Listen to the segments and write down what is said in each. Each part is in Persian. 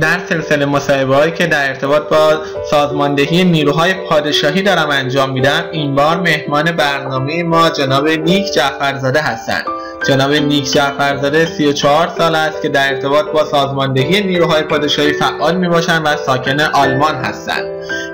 در سلسله مصاحبه که در ارتباط با سازماندهی نیروهای پادشاهی دارم انجام میدم این بار مهمان برنامه ما جناب نیک جعفرزاده هستند. جناب نیک جعفرزاده 34 سال است که در ارتباط با سازماندهی نیروهای پادشاهی فعال می باشند و ساکن آلمان هستند.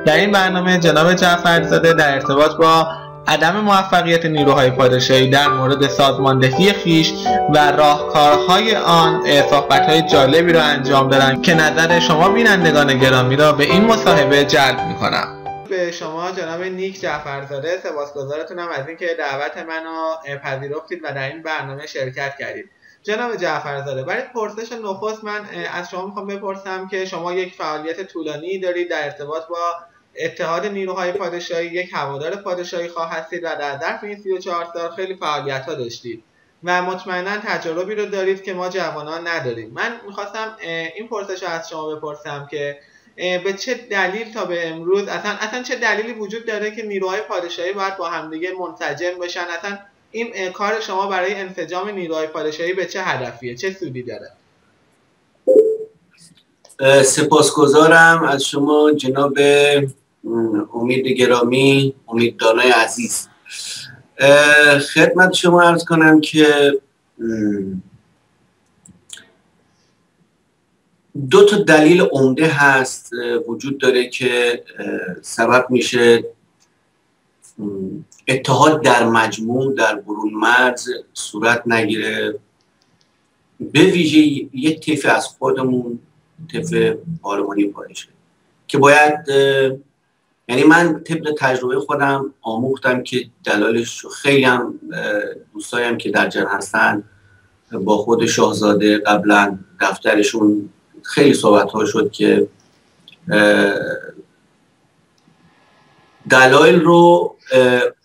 در این برنامه جناب جعفرزاده در ارتباط با عدم موفقیت نیروهای پادشاهی در مورد سازماندهی خیش و راهکارهای آن صحبتهای جالبی را انجام دادن که نظر شما بینندگان گرامی را به این مصاحبه جلب می‌کنم. به شما جناب نیک جعفرزاده سپاسگزارتونم از اینکه دعوت منو پذیرفتید و در این برنامه شرکت کردید. جناب جعفرزاده برای پرسش نخست من از شما می‌خوام بپرسم که شما یک فعالیت طولانی دارید در ارتباط با اتحاد نیروهای پادشاهی یک هوادار پادشاهی خواه هستید و در ظرف این 34 سال خیلی فعالیت ها داشتید و مطمئنا تجربی رو دارید که ما جوانان نداریم. من می‌خواستم این پرسش رو از شما بپرسم که به چه دلیل تا به امروز اصلا اصلا چه دلیلی وجود داره که نیروهای پادشاهی باید با همدیگه منسجم بشن؟ اصلا این کار شما برای انسجام نیروهای پادشاهی به چه هدفیه؟ چه سودی داره؟ سپاسگزارم از شما جناب امید گرامی امید دانای عزیز. خدمت شما ارز کنم که دو تا دلیل عمده هست وجود داره که سبب میشه اتحاد در مجموع در برون مرز صورت نگیره. به ویژه یک طیف از خودمون طیف پارلمانی پادشه که باید یعنی من طبق تجربه خودم آموختم که دلالش خیلی هم دوستایم که در جن هستن. با خود شاهزاده قبلا دفترشون خیلی صحبت ها شد که دلایل رو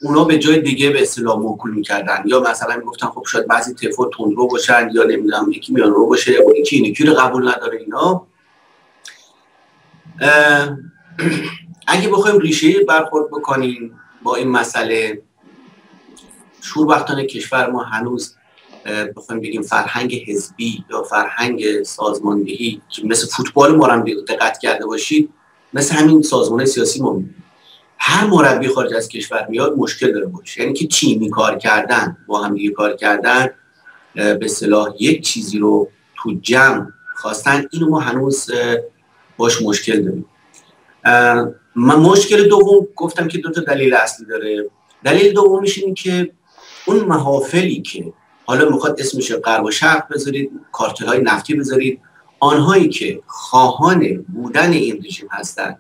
اونا به جای دیگه به اصطلاح موکول می‌کردن. یا مثلا می‌گفتن خب شاید بعضی تفا رو باشن یا نمی‌دونم یکی میان رو باشه اون یکی رو قبول نداره اینا. اگه بخوایم ریشه برخورد بکنیم با این مسئله شوربختان کشور ما هنوز بخوایم بگیم فرهنگ حزبی یا فرهنگ سازماندهی که مثل فوتبال ما هم دقت کرده باشید مثل همین سازمان سیاسی ما هر مربی خارج از کشور میاد مشکل داره باشه. یعنی که تیمی کار کردن. با هم دیگه کار کردن. به صلاح یک چیزی رو تو جمع خواستن. اینو ما هنوز باش مشکل داریم. من مشکل دوم گفتم که دو تا دلیل اصلی داره. دلیل دومش اینه که اون محافلی که حالا می‌خواد اسمش غرب و شرق بذارید کارتل های نفتی بذارید آنهایی که خواهان بودن این رژیم هستند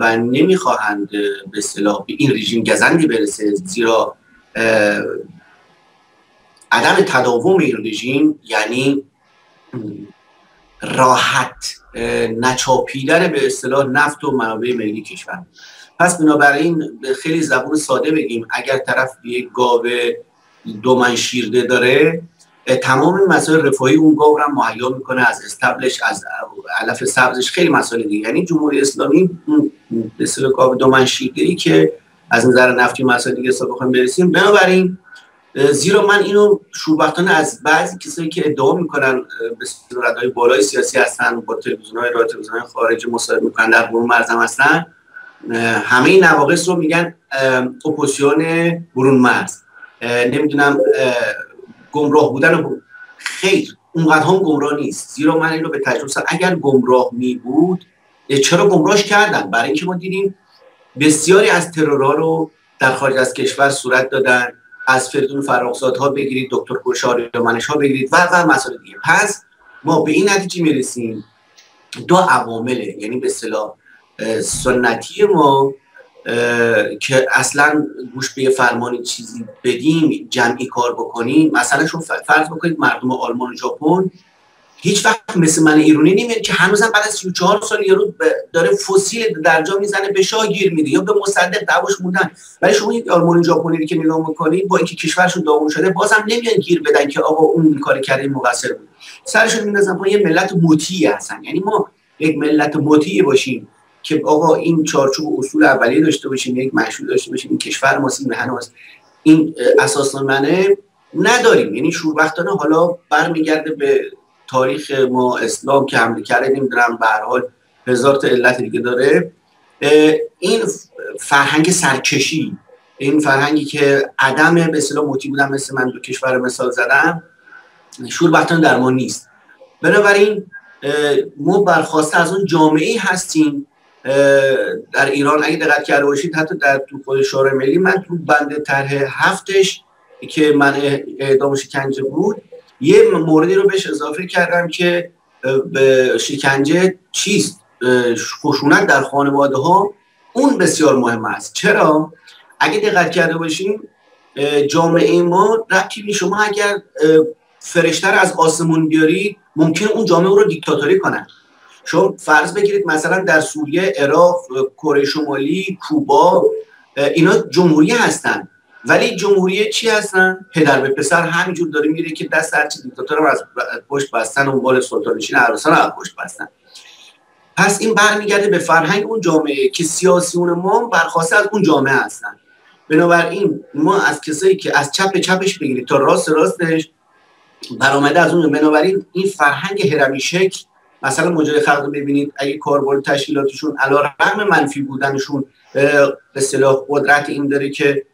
و نمی‌خواهند به اصطلاح به این رژیم گزندی برسه زیرا عدم تداوم این رژیم یعنی راحت نچاپیدن به اصطلاح نفت و منابع ملی کشور. پس بنابراین خیلی زبون ساده بگیم اگر طرف یک گاو دو شیرده داره تمام مسائل رفاهی اون گاو رو مهیا می‌کنه از استبلش از علف سبزش خیلی مسائل دیگه. یعنی جمهوری اسلامی به گاو دو من شیرده ای که از نظر نفتی مسائل دیگه حساب بخوایم برسیم. بنابراین زیرا من اینو شوربختانه از بعضی کسایی که ادعا می‌کنن به صورت های بالای سیاسی هستن با تلویزیون های راه تلویزیون های خارجی مصاحبه می‌کنن در برون مرزم هستن همه این نواقص رو میگن اپوزیسیون برون مرز. نمی‌دونم گمراه بودن خیر اونقدر هم گمراه نیست. زیرا من این به تجربه اگر گمراه می بود چرا گمراهش کردن؟ برای اینکه ما دیدیم بسیاری از ترورها رو در خارج از کشور صورت دادن. از فردون فراغزاد ها بگیرید دکتر کوشاری منش ها بگیرید و و مسائل دیگه. پس ما به این نتیجه می‌رسیم. دو عوامله یعنی به اصطلاح سنتی ما که اصلا گوش به فرمانی چیزی بدیم جمعی کار بکنیم. مثلا شما فرض بکنید مردم آلمان و ژاپن هیچ وقت مثل من ایرانی نمیاد که هنوزم بعد از 34 سال یارو داره فسیل در جا می‌زنه به شاه گیر میده یا به مصدق دعواش موندن. ولی شما این آلمانی ژاپنی که نگاه می‌کنید با اینکه کشورشون داغون شده بازم نمیان گیر بدن که آقا اون کار کرده مقصر بود. سرشون میندازن با یه ملت مطیع هستن یعنی ما یک ملت مطیع باشیم که آقا این چارچوب اصول اولیه داشته باشیم یک مشروع داشته باشیم این کشور ما این هنوز این اساسنامه نداریم. یعنی شوربختانه حالا برمیگرده به تاریخ ما اسلام که حمله کرده نمی‌دونم به هر حال هزار تا علت دیگه داره. این فرهنگ سرکشی این فرهنگی که عدم به اصطلاح موتی بودن مثل من دو کشور مثال زدم شوربختان در ما نیست. بنابراین ما برخواسته از اون جامعه هستیم. در ایران اگه دقت کرده باشید حتی در تو خود شورای ملی من تو بند طرح هفتش که من اعدام شکنجه بود یه موردی رو بهش اضافه کردم که به شکنجه چیست؟ خشونت در خانواده ها اون بسیار مهم است. چرا؟ اگه دقت کرده باشیم جامعه ما ربطی شما اگر فرشتر از آسمون بیارید ممکن اون جامعه رو دیکتاتوری کنن. شما فرض بگیرید مثلا در سوریه عراق کره شمالی کوبا اینا جمهوری هستن. ولی جمهوری چی هستن؟ پدر به پسر همینجور داره میره که دست هرچی دیکتاتور از پشت بستن و بال سلطانشین عروسان از پشت بستن. پس این برمیگرده به فرهنگ اون جامعه که سیاسیون ما برخواسته از اون جامعه هستن. بنابراین ما از کسایی که از چپ چپش بگیرید تا راست راستش برآمده از اون. بنابراین این فرهنگ هرمی شکل مثلا مجای خلق ببینید اگه کاربرد تشکیلاتشون علا رقم منفی بودنشون به اصطلاح قدرت این داره که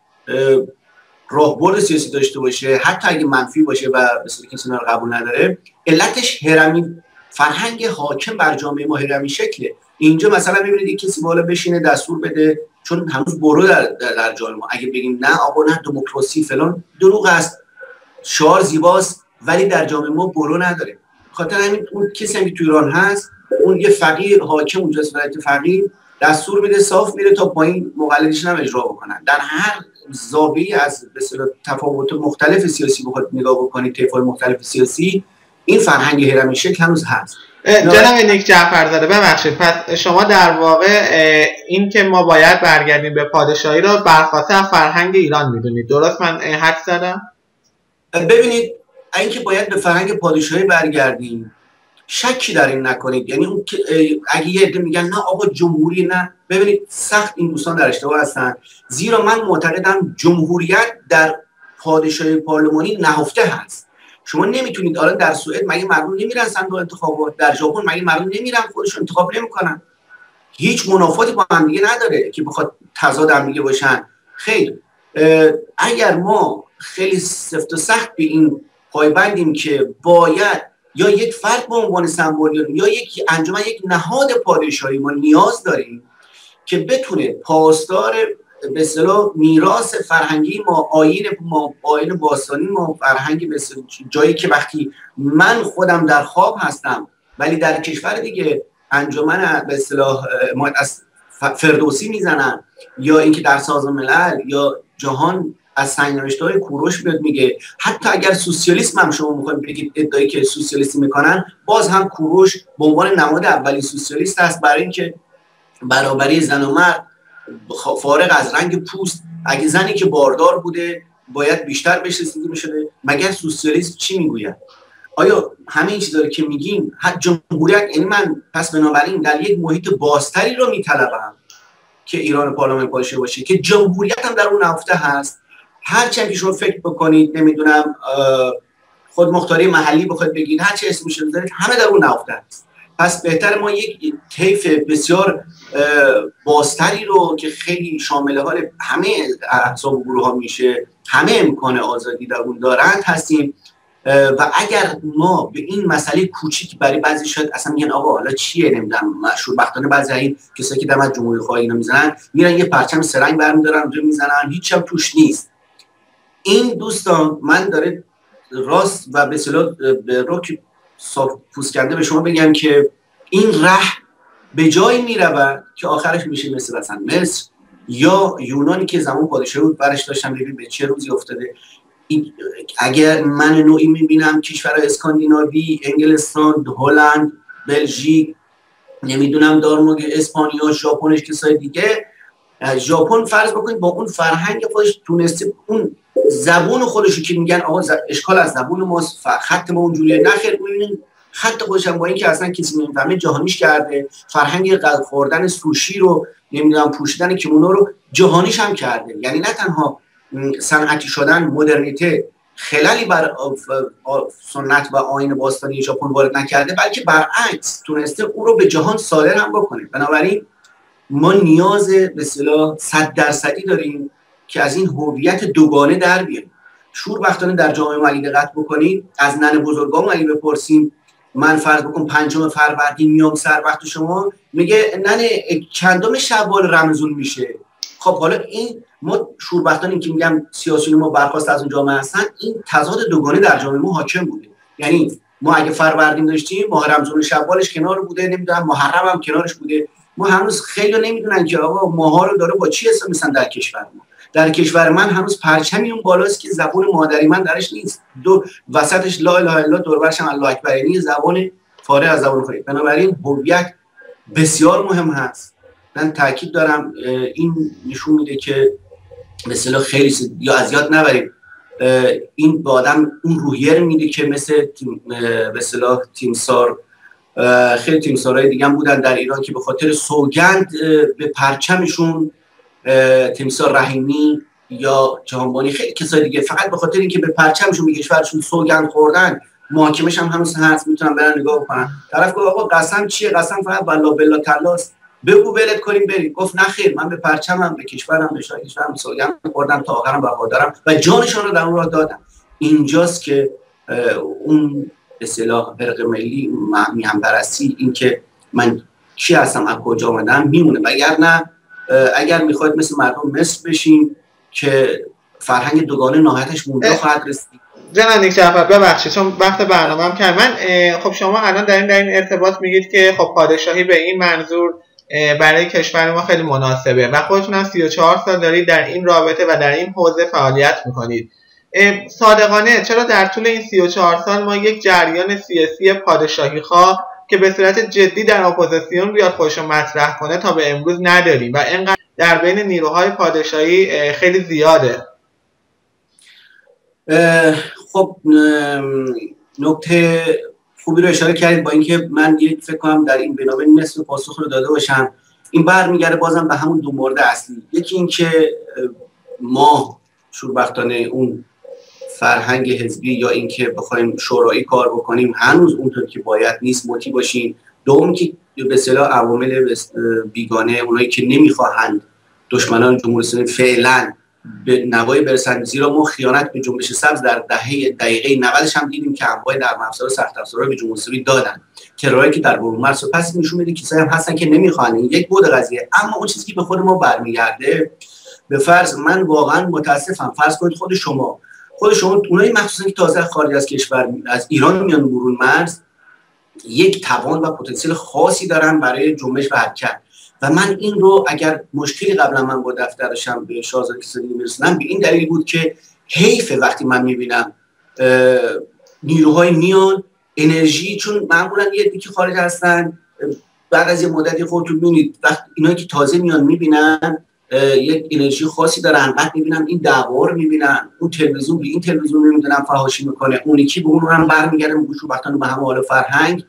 راهبرد سیاسی داشته باشه حتی اگه منفی باشه و به کسی رو قبول نداره علتش هرمی فرهنگ حاکم بر جامعه ما هرمی شکله. اینجا مثلا ببینید کسی بالا بشینه دستور بده چون هنوز برو در, در, جامعه ما. اگه بگیم نه آقا نه دموکراسی فلان دروغ است شعار زیباست ولی در جامعه ما برو نداره. خاطر همین اون کسی هم تو ایران هست اون یه فقیر حاکم ولایت فقیر دستور میده صاف میره تا پایین مقلدش هم اجرا بکنن. در هر زاویه از به تفاوت مختلف سیاسی بخواد نگاه بکنید طیف‌های مختلف سیاسی این فرهنگ هرمی شکل هنوز هست. جناب نیک جعفر زاده ببخشید. پس شما در واقع این که ما باید برگردیم به پادشاهی رو برخواسته از فرهنگ ایران می‌دونید. درست من حد زدم؟ ببینید اینکه باید به فرهنگ پادشاهی برگردیم شکی در این نکنید. یعنی اون اگه یه عده میگن نه آقا جمهوری نه ببینید سخت این دوستان در اشتباه هستن. زیرا من معتقدم جمهوریت در پادشاهی پارلمانی نهفته هست. شما نمی‌تونید الان در سوئد مگه مردم نمیرن صندوق انتخابات؟ در ژاپن مگه مردم نمیرن؟ خودشون انتخاب نمی‌کنن. هیچ منافاتی با هم دیگه نداره که بخواد تضاد هم دیگه باشن. خیر. اگر ما خیلی سفت و سخت به این پایبندیم که باید یا یک فرد به عنوان سمبول یا یک انجمن یک نهاد پادشاهی ما نیاز داریم که بتونه پاسدار به اصطلاح میراث فرهنگی ما آیین ما آیین باستانی ما فرهنگ جایی که وقتی من خودم در خواب هستم ولی در کشور دیگه انجمن به اصطلاح ما از فردوسی می‌زنن یا اینکه در سازمان ملل یا جهان از سنگنوشته های کوروش میاد میگه حتی اگر سوسیالیسم هم شما می‌خوایم بگید ادعایی که سوسیالیستی می‌کنن باز هم کوروش به عنوان نماد اولی سوسیالیست است برای اینکه برابری زن و مرد فارغ از رنگ پوست اگه زنی که باردار بوده باید بیشتر بهش رسیدگی می‌شده مگر سوسیالیسم چی می‌گوید؟ آیا همه این چیزا که میگیم حتی جمهوریت یعنی من پس بنابراین در یک محیط بازتری رو میطلبم که ایران پارلمان پاشه باشه که جمهوریت هم در اون نفته هست؟ هر که شما فکر بکنید نمی‌دونم خود مختاری محلی بخواید بگید هر چه اسمش بذارید همه در اون هست پس بهتر ما یک طیف بسیار بازتری رو که خیلی شامل حال همه احزاب و گروه ها میشه همه امکان آزادی در اون دارند هستیم. و اگر ما به این مسئله کوچیک برای بعضی شاید اصلا میگن آقا حالا چیه؟ نمی‌دونم مشهور بختانه بعضی این کسایی که در جمهوری خواهی اینا می‌زنن میرن یه پرچم سرنگ برمیدارن اونجا می‌زنن هیچ هم توش نیست. این دوستان من داره راست و به اصطلاح به روک صاف پوست کرده به شما بگم که این ره به جایی می‌رود که آخرش میشه مثل مثلا مصر یا یونانی که زمان پادشاهی بود برش داشتم ببین به چه روزی افتاده. اگر من نوعی می‌بینم کشور اسکاندیناوی انگلستان هلند بلژیک نمی‌دونم دارموگ اسپانیا ژاپنش کسای دیگه ژاپن فرض بکنید با اون فرهنگ خودش تونسته اون زبون خودش که میگن آقا اشکال از زبون ما خط ما اونجوریه. نخیر ببینید خط خودش با اینکه اصلا کسی نمی‌فهمه جهانیش کرده. فرهنگ قلب خوردن سوشی رو نمی‌دونم پوشیدن کیمونو رو جهانیش هم کرده. یعنی نه تنها صنعتی شدن مدرنیته خلالی بر سنت و آین باستانی ژاپن وارد نکرده بلکه برعکس تونسته او رو به جهان صادر هم بکنه. بنابراین ما نیاز به اصطلاح صد درصدی داریم که از این هویت دوگانه در بیاریم. شوربختانه در جامعه ملی دقت بکنید از نن بزرگان اگه بپرسیم من فرض بکن پنجم فروردین میام سر وقت شما میگه نن چندم شوال رمزون میشه؟ خب حالا این ما شوربختانه که میگم سیاسیون ما برخواست از اون جامعه هستن این تضاد دوگانه در جامعه ما حاکم بوده. یعنی ما اگه فروردین داشتیم ماه رمزون شوالش کنار بوده نمی‌دونم محرم هم کنارش بوده. ما هنوز خیلی نمی‌دونن که آقا ماها رو داره با چی حساب میسن در کشور ما. در کشور من هنوز پرچمی اون بالاست که زبون مادری من درش نیست. دو وسطش لا اله الا الله دوربرش هم الله اکبر. یعنی زبان فارغ از زبان خودی. بنابراین هویت بسیار مهم هست. من تاکید دارم این نشون میده که مثلا خیلی یا از یاد نبریم این به آدم اون روحیه میده که مثل به تیمسار خیلی تیمسارهای دیگه هم بودن در ایران که به خاطر سوگند به پرچمشون تیمسار رحیمی یا جهانبانی خیلی کسای دیگه. فقط به خاطر اینکه به پرچمشون به کشورشون سوگند خوردن محاکمش هم هنوز هست می‌تونن برن نگاه کنن. طرف گفت آقا قسم چیه؟ قسم فقط بلا بلا تلاست بگو ولت کنیم بریم. گفت نه خیر من به پرچمم به کشورم به شاه کشورم سوگند خوردم تا آخرم وفادارم و جانشان رو در اون راه دادم. اینجاست که اون اصطلاح فرق ملی میهم برسی این که من کی هستم از کجا آمدم میمونه. وگرنه اگر می‌خواید مثل مردم مصر بشین که فرهنگ دوگانه نهایتش مونده خواهد رسید. نیک جعفر ببخشید چون وقت برنامه هم کرد من خب شما الان در این در این ارتباط میگید که خب پادشاهی به این منظور برای کشور ما خیلی مناسبه و خودتون هم 34 سال دارید در این رابطه و در این حوزه فعالیت می‌کنید. صادقانه چرا در طول این 34 سال ما یک جریان سیاسی پادشاهی خواه که به صورت جدی در اپوزیسیون بیاد خودش مطرح کنه تا به امروز نداریم و اینقدر در بین نیروهای پادشاهی خیلی زیاده. خب نکته خوبی رو اشاره کردید با اینکه من یک فکر کنم در این بنابین نصف پاسخ رو داده باشم. این برمیگرده بازم به همون دو مورد اصلی. یکی اینکه ما شوربختانه اون فرهنگ حزبی یا اینکه بخوایم شورایی کار بکنیم هنوز اونطور که باید نیست موتی باشیم دوم که به اصطلاح عوامل بیگانه اونایی که نمی‌خواهند دشمنان جمهوری اسلامی فعلا به نوای برسند. زیرا ما خیانت به جنبش سبز در دهه دقیقه 90 هم دیدیم که انواع در افزار سخت افزار به جمهوری اسلامی دادن. ترورایی که در برون مرز پس نشون میده کسایی هم هستن که نمی‌خوان. یک بود قضیه. اما اون چیزی که به خود ما برمیگرده به فرض من واقعا متاسفم فرض کنید خود شما خود شما اونایی مخصوصا که تازه خارج از کشور از ایران میان برون مرز یک توان و پتانسیل خاصی دارن برای جنبش و حرکت. و من این رو اگر مشکلی قبلا من با دفترشم به شاهزاده کسانی میرسنم به این دلیل بود که حیف وقتی من می‌بینم نیروهای میان انرژی چون معمولا یه دیگه خارج هستن بعد از یه مدتی خودتون می‌بینید وقتی اینا که تازه میان می‌بینن یک انرژی خاصی دارن. بعد می‌بینم این دعوا رو می‌بینن. اون تلویزیون به این تلویزیون نمی‌دونم فحاشی می‌کنه. اون یکی به اون هم برمیگرده گوشو وقتا به همه حال فرهنگ.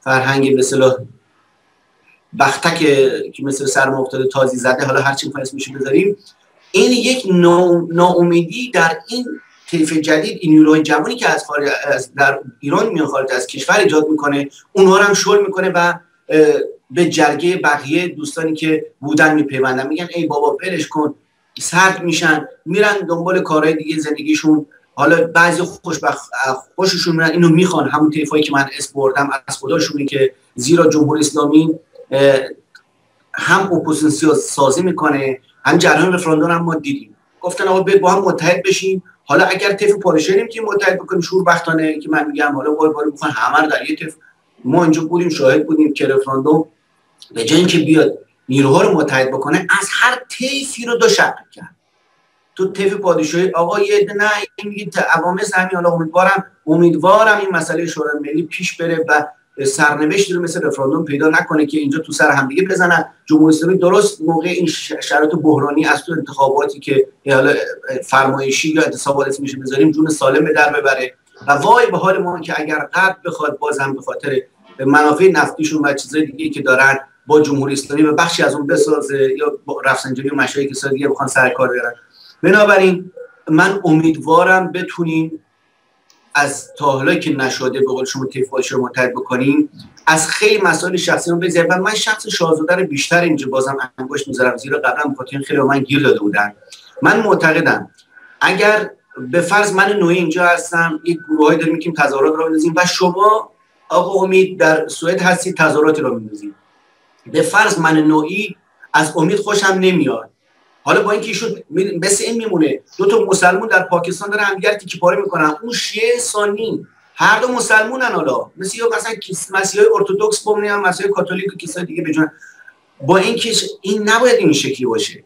فرهنگ مثلا بختک که مثل سرما افتاده تازی زده. حالا هر چی میشه بذاریم. این یک ناامیدی در این طیف جدید این نیروهای جوانی که از از در ایران میان خارج از کشور ایجاد می‌کنه اونها هم شل می‌کنه و به جرگه بقیه دوستانی که بودن میپیوندن. میگن ای بابا ولش کن سرد میشن میرن دنبال کارهای دیگه زندگیشون. حالا بعضی خوشبخ... خوششون میرن اینو می‌خوان. همون طیفایی که من اس بردم از خداشونه که زیرا جمهوری اسلامی هم اپوزیسیون سازی می‌کنه هم جریان رفراندوم هم ما دیدیم. گفتن آقا با هم متحد بشیم. حالا اگر طیف پادشاهی که متحد بکنیم شوربختانه که من میگم حالا وای وای می‌خوان همه در یه طیف. ما اینجا بودیم شاهد بودیم که رفراندوم به جای اینکه بیاد نیروها رو متحد بکنه از هر طیفی رو دو شق کرد تو طیف پادشاهی آقا یه نه این میگه عوامل همین حالا امیدوارم امیدوارم این مسئله شورای ملی پیش بره و سرنوشتی رو مثل رفراندوم پیدا نکنه که اینجا تو سر همدیگه بزنن. جمهوری اسلامی درست موقع این شرایط بحرانی از تو انتخاباتی که حالا فرمایشی یا انتصابات میشه بذاریم جون سالم به در ببره. و وای به حال ما که اگر قد بخواد بازم به خاطر منافع نفتیشون و چیزای دیگه که دارن با جمهوری اسلامی و بخشی از اون بسازه یا رفسنجانی و که کسای دیگه بخوان سر کار بیارن. بنابراین من امیدوارم بتونیم از تا حالا که نشده به قول شما تیفایش رو منتهی بکنیم از خیلی مسائل شخصی رو بزنیم و من شخص شاهزاده رو بیشتر اینجا بازم انگشت می‌ذارم زیرا قبلا بخاطر خیلی من گیر داده بودن. من معتقدم اگر به فرض من نوعی اینجا هستم یک گروهایی داریم که تظاهرات رو بندازیم و شما آقا امید در سوئد هستی تظاهراتی رو میندازیم. به فرض من نوعی از امید خوشم نمیاد. حالا با اینکه ایشون مثل این میمونه دو تا مسلمون در پاکستان دارن همدیگر تیکی پاره می‌کنن. اون شیعه سانی هر دو مسلمونن حالا. مثل یا مثلا مسیحای ارتدوکس بمونن مسیحای کاتولیک و کیسای دیگه بجون با اینکه این نباید این شکلی باشه.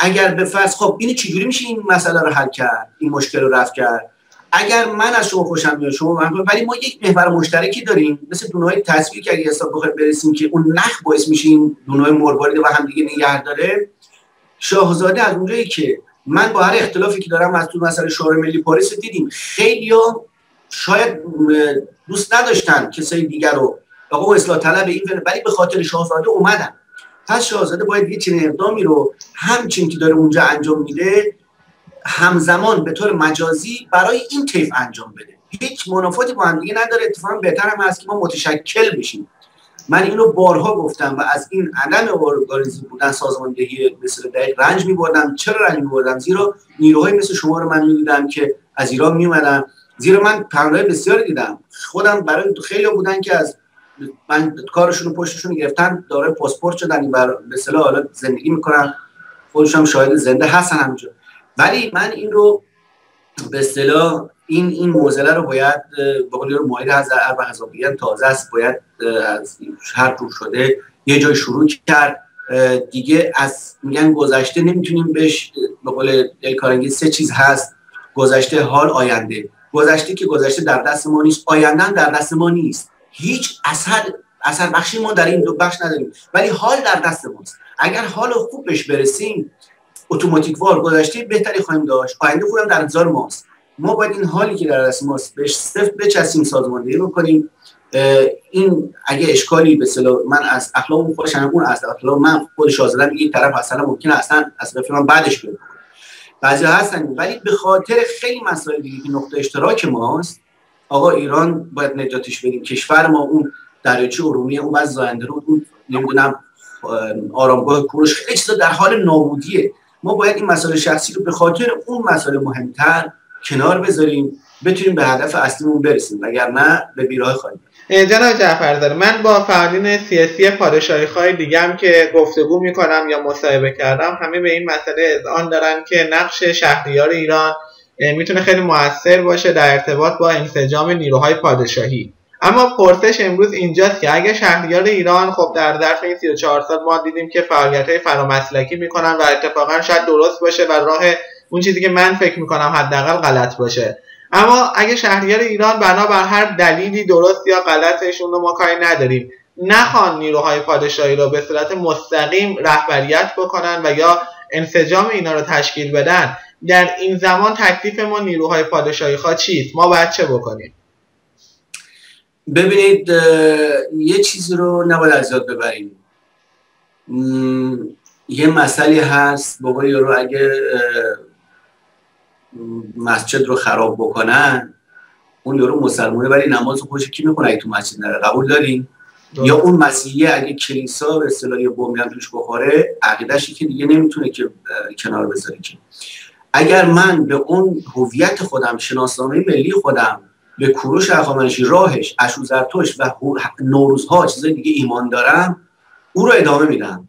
اگر به فرض خب اینو چجوری میشه این مسئله رو حل کرد؟ این مشکل رو رفع کرد؟ اگر من از شما خوشم میاد شما من ولی ما یک محور مشترکی داریم مثل دونهای تصویر که اگه حساب بخوایم برسیم که اون نخ باعث میشه این دونهای مروارید و هم دیگه نگه داره. شاهزاده از اونجایی که من با هر اختلافی که دارم از تو مسئله شورای ملی پاریس دیدیم. خیلی شاید دوست نداشتن کسای دیگر رو. آقا اصلاح طلب این ولی به خاطر شاهزاده اومدن. پس شاهزاده باید یه چنین اقدامی رو همچین که داره اونجا انجام میده همزمان به طور مجازی برای این طیف انجام بده. هیچ منافاتی با هم دیگه نداره. اتفاقا بهتر هم هست که ما متشکل بشیم. من اینو بارها گفتم و از این عدم ارگانیزم بودن سازماندهی مثل دقیق رنج میبردم. چرا رنج میبردم؟ زیرا نیروهای مثل شما رو من می‌دیدم که از ایران میومدن زیرا من پرنهای بسیاری دیدم. خودم برای خیلی بودن که از من کارشون رو پشتشون گرفتن داره پاسپورت شدن این بر به حالا زندگی می‌کنن. خودشون شاهد زنده هستن همینجا. ولی من این رو به اصطلاح این این موزله رو باید به قول رو مایل از اربع تازه است باید از هر جور شده یه جای شروع کرد. دیگه از میگن گذشته نمی‌تونیم بهش به قول دلکارنگی سه چیز هست. گذشته حال آینده. گذشته که گذشته در دست ما نیست آینده در دست ما نیست. هیچ اثر اثر بخشی ما در این دو بخش نداریم. ولی حال در دست ماست. اگر حال خوب بهش برسیم اتوماتیک وار گذشته بهتری خواهیم داشت. آینده خودم در انتظار ماست. ما باید این حالی که در دست ماست بهش صفت بچسیم سازماندهی بکنیم. این اگه اشکالی به من از اخلاق خوشم اون از اخلاق من خود شازدم این طرف اصلا ممکن اصلا از من بعدش بیاد بعضی هستن ولی به خاطر خیلی مسائل دیگه که نقطه اشتراک ماست آقا ایران باید نجاتش بدیم. کشور ما اون دریاچه ارومیه اون بعد زاینده رو اون نمی‌دونم آرامگاه کوروش خیلی در حال نابودیه. ما باید این مسائل شخصی رو به خاطر اون مسائل مهمتر کنار بذاریم بتونیم به هدف اصلیمون برسیم. وگرنه به بیراه خواهیم جناب جعفر من با فعالین سیاسی پادشاهی خواهی دیگم که گفتگو می‌کنم یا مصاحبه کردم همه به این مسئله آن دارن که نقش شهریار ایران می‌تونه خیلی موثر باشه در ارتباط با انسجام نیروهای پادشاهی. اما پرسش امروز اینجاست که اگه شهریار ایران خب در ظرف این 34 سال ما دیدیم که فعالیت های فرامسلکی می‌کنن و اتفاقا شاید درست باشه و راه اون چیزی که من فکر می‌کنم حداقل غلط باشه. اما اگه شهریار ایران بنابر هر دلیلی درست یا غلطشون رو ما کاری نداریم. نخوان نیروهای پادشاهی رو به صورت مستقیم رهبریت بکنن و یا انسجام اینا رو تشکیل بدن. در این زمان تکلیف ما نیروهای پادشاهی خواه چیست؟ ما باید چه بکنیم؟ ببینید یه چیزی رو نباید از یاد ببریم. یه مسئله هست با رو اگه مسجد رو خراب بکنن اون یارو مسلمونه ولی نماز خوش کی می‌کنه اگه تو مسجد نره؟ قبول دارین؟ یا اون مسیحی اگه کلیسا به اصطلاح یه بمب توش بخوره عقیده‌شی که دیگه نمی‌تونه که کنار بذاره که. اگر من به اون هویت خودم شناسنامه ملی خودم به کوروش هخامنشی راهش اشوزرتوش و نوروزها چیزای دیگه ایمان دارم او رو ادامه میدم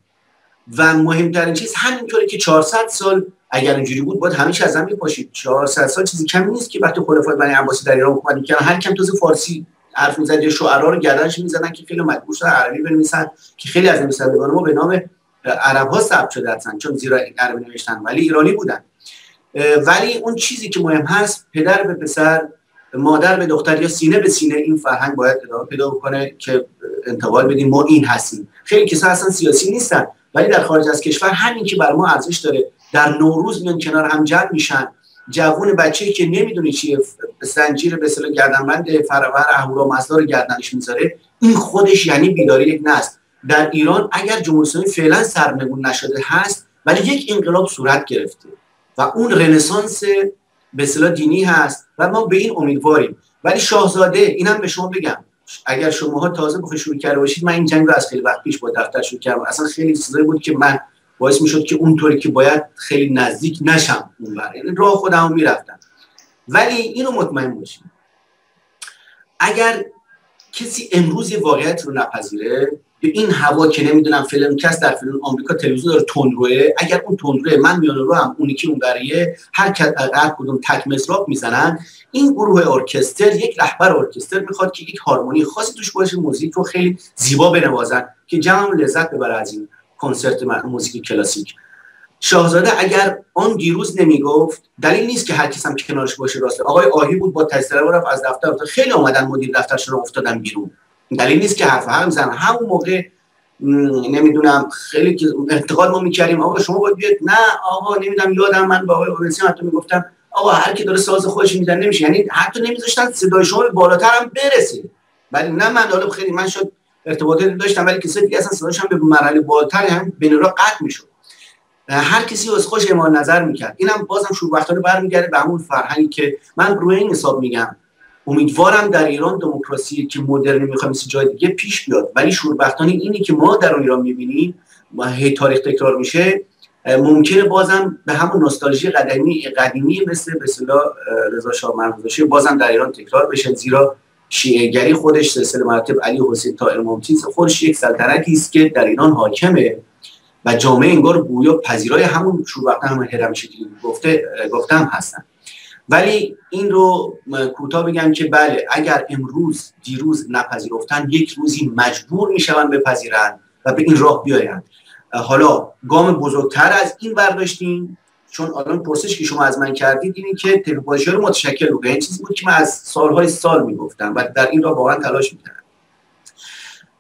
و مهمترین چیز همینطوره که 400 سال اگر اینجوری بود باید همیشه از هم میپاشید. 400 سال چیزی کمی نیست که وقتی خلفای بنی عباسی در ایران حکومت می‌کردن هر کم تازه فارسی حرف می‌زد یا شعرا رو گردنش می‌زدن که خیلی مجبور شدن عربی بنویسن که خیلی از نویسندگان ما به نام عرب ها ثبت شده هستن چون زیرا عربی نوشتن ولی ایرانی بودن. ولی اون چیزی که مهم هست پدر به پسر مادر به دختر یا سینه به سینه این فرهنگ باید ادامه پیدا بکنه که انتقال بدیم. ما این هستیم. خیلی کسا اصلا سیاسی نیستن ولی در خارج از کشور همین که بر ما ارزش داره. در نوروز میان کنار هم جمع میشن. جوون بچه که نمی‌دونی چیه زنجیر به اصطلاح گردنبند فرور اهورا مزدا رو گردنش می‌ذاره این خودش یعنی بیداری یک نسل. در ایران اگر جمهوری فعلا سرنگون نشده هست ولی یک انقلاب صورت گرفته و اون رنسانس به اصطلاح دینی هست و ما به این امیدواریم. ولی شاهزاده اینم به شما بگم اگر شماها تازه بخواید شروع کرده باشید من این جنگ رو از خیلی وقت پیش با دفتر شروع کردم. اصلا خیلی چیزایی بود که من باعث می‌شد که اونطوری که باید خیلی نزدیک نشم اون بر یعنی راه خودم می‌رفتم. ولی اینو مطمئن باشید اگر کسی امروز واقعیت رو نپذیره این هوا که نمی‌دونم فیلم کس در فیلم آمریکا تلویزیون داره تندروه اگر اون تندروه من میانه رو هم اونی که اون بریه هر هر کدوم تک مسراپ می‌زنن. این گروه ارکستر یک رهبر ارکستر می‌خواد که یک هارمونی خاصی توش باشه موزیک رو خیلی زیبا بنوازن که جمع لذت ببره از این کنسرت موزیک کلاسیک. شاهزاده اگر آن دیروز نمی‌گفت دلیل نیست که هر کس هم کنارش باشه راسته آقای آهی بود با تجزیه رفت از دفتر خیلی اومدن مدیر دفترش رو افتادن بیرون. دلیل نیست که حرف هم می‌زنن همون موقع نمی‌دونم خیلی که انتقاد ما می‌کردیم آقا شما باید بیاد نه آقا نمی‌دونم یادم من با آقای اوبنسی حتی می‌گفتم آقا هر کی داره ساز خودش می‌زنه نمیشه. یعنی حتی نمیذاشتن صدای شما بالاتر هم برسه. ولی نه من حالا خیلی من شد ارتباطاتی داشتم ولی کسی دیگه اصلا صداش هم به مرحله بالاتر هم بین قطع می‌شد. هر کسی از خوش اعمال نظر می‌کرد. اینم بازم شوربختانه برمیگرده به همون فرهنگی که من روی این حساب میگم. امیدوارم در ایران دموکراسی که مدرن می‌خوایم مثل جای دیگه پیش بیاد. ولی شوربختانه اینی که ما در ایران می‌بینیم و هی تاریخ تکرار میشه ممکنه بازم به همون نوستالژی قدیمی قدیمی مثل به اصطلاح رضا شاه مرزباشی بازم در ایران تکرار بشه. زیرا شیعهگری خودش سلسله مراتب علی حسین تا ممتیز خودش یک سلطنتی است که در ایران حاکمه و جامعه انگار بویا پذیرای همون شوربختن همون هرم گفته گفتم هستن. ولی این رو کوتاه بگم که بله اگر امروز دیروز نپذیرفتن یک روزی مجبور می‌شوند بپذیرند و به این راه بیایند. حالا گام بزرگتر از این برداشتیم چون الان پرسش که شما از من کردید اینه که تکنولوژی رو متشکل بود این چیزی بود که من از سالهای سال می‌گفتم و در این راه واقعا تلاش می‌کردم.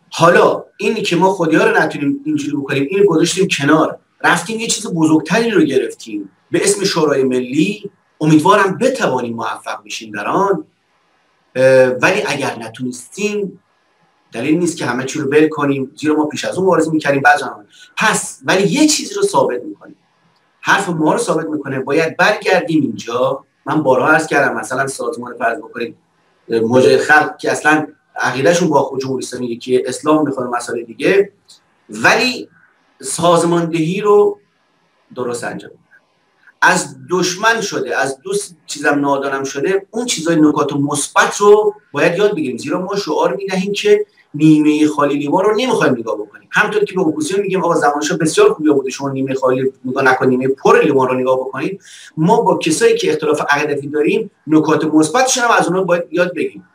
حالا اینی که ما خودیا رو نتونیم اینجوری بکنیم اینو گذاشتیم کنار. رفتیم یه چیز بزرگتری رو گرفتیم. به اسم شورای ملی امیدوارم بتوانیم موفق بشیم در آن ولی اگر نتونستیم دلیل نیست که همه چی رو بل کنیم زیرا ما پیش از اون مبارزه می‌کردیم بعض پس ولی یه چیزی رو ثابت می‌کنیم. حرف ما رو ثابت می‌کنه باید برگردیم اینجا. من بارها عرض کردم مثلا سازمان فرض بکنید مجاهد خلق که اصلا عقیدهشون با جمهوری اسلامی که اسلام می‌خواد مسائل دیگه. ولی سازماندهی رو درست انجام از دشمن شده از دو چیزم نادانم شده اون چیزای نکات مثبت رو باید یاد بگیریم. زیرا ما شعار می‌دهیم که نیمه خالی لیوان رو نمی‌خوایم نگاه بکنیم. همونطور که به اپوزیسیون میگیم آقا زمانشو بسیار خوبی بوده شما نیمه خالی نگاه نکنید نیمه پر لیوان رو نگاه بکنید. ما با کسایی که اختلاف عقیدتی داریم نکات مثبتشون هم از اونها باید یاد بگیریم.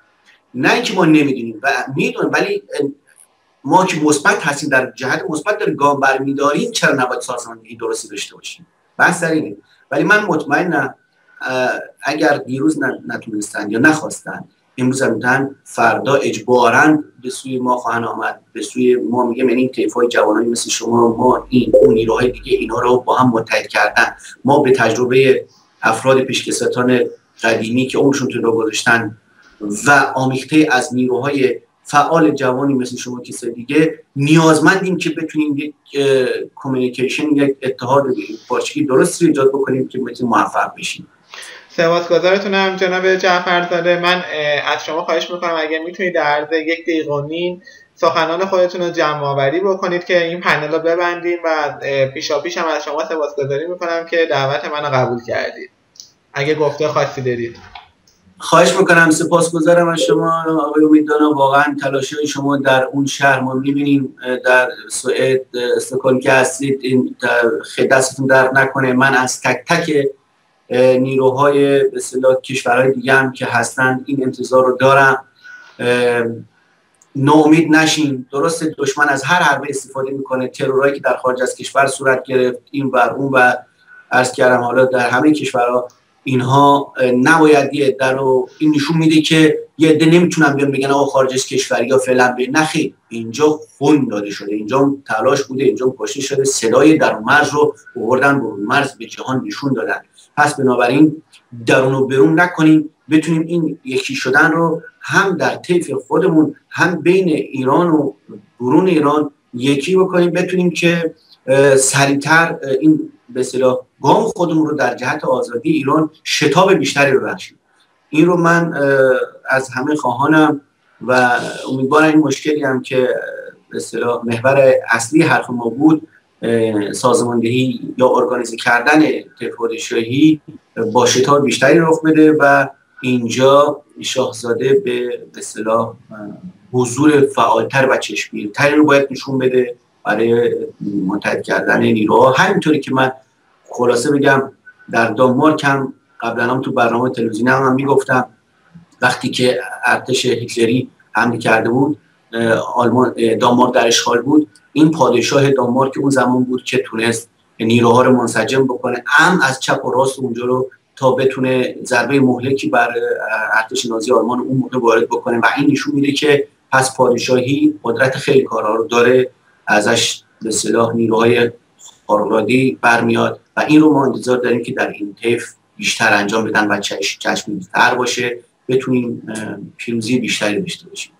نه اینکه ما نمی‌دونیم و می‌دونیم ولی ما که مثبت هستیم در جهت مثبت داریم گام برمیداریم چرا نباید سازماندهی درستی داشته باشیم؟ بحث در اینه. ولی من مطمئنم اگر دیروز نتونستن یا نخواستن امروز هم فردا اجبارا به سوی ما خواهن آمد. به سوی ما میگه یعنی این طیف های جوانانی مثل شما ما این اون نیروهای دیگه اینها رو با هم متحد کردن. ما به تجربه افراد پیشکسوتان قدیمی که عمرشون تو رو گذاشتن و آمیخته از نیروهای فعال جوانی مثل شما کسای دیگه نیازمندیم که بتونیم یک کمیونیکیشن یک اتحاد پارچگی درست رو ایجاد بکنیم که بتونیم موفق بشیم. سپاسگزارتونم جناب جعفرزاده من از شما خواهش می‌کنم اگر می‌تونید در عرض یک دقیقه و نیم سخنان خودتون رو جمع آوری بکنید که این پنل رو ببندیم و پیشا پیش هم از شما سپاسگزاری می‌کنم که دعوت منو قبول کردید. اگه گفته خاصی دارید. خواهش می‌کنم سپاسگزارم از شما آقای امیددانم واقعا تلاشی شما در اون شهر ما می‌بینیم در سوئد استکهلم که هستید این دستتون در نکنه. من از تک تک نیروهای به کشورهای دیگه هم که هستند این انتظار رو دارم. ناامید نشین. درست دشمن از هر حربه استفاده می‌کنه. ترورایی که در خارج از کشور صورت گرفت این بر اون و عرض کردم حالا در همه کشورها. اینها نباید یه در رو این نشون میده که یه عده نمی‌تونن بیان بگن آقا خارج از کشور یا فعلا به نخی اینجا خون داده شده. اینجا تلاش بوده. اینجا کشته شده. صدای در مرز رو آوردن. برون مرز به جهان نشون دادن. پس بنابراین درون و برون نکنیم. بتونیم این یکی شدن رو هم در طیف خودمون هم بین ایران و برون ایران یکی بکنیم. بتونیم که سریعتر این به اصطلاح گام خودمون رو در جهت آزادی ایران شتاب بیشتری رو بخشیم. این رو من از همه خواهانم و امیدوارم این مشکلی هم که به اصطلاح محور اصلی حرف ما بود سازماندهی یا ارگانیزه کردن شاهی با شتاب بیشتری رخ بده و اینجا شاهزاده به اصطلاح حضور فعالتر و چشمگیرتری رو باید نشون بده. برای متحد کردن نیروها همینطوری که من خلاصه بگم در دانمارک هم قبلا هم تو برنامه تلویزیونی هم, هم می‌گفتم وقتی که ارتش هیتلری حمله کرده بود آلمان دانمارک در اشغال بود این پادشاه دانمارک اون زمان بود که تونست نیروها رو منسجم بکنه. ام از چپ و راست اونجا رو تا بتونه ضربه مهلکی بر ارتش نازی آلمان اون موقع وارد بکنه. و این نشون میده که پس پادشاهی قدرت خیلی کارها رو داره. ازش به صلاح نیروهای خارق‌العاده‌ای برمیاد و این رو ما انتظار داریم که در این طیف بیشتر انجام بدن و چشم باشه بتونیم پیروزی بیشتری داشته باشیم.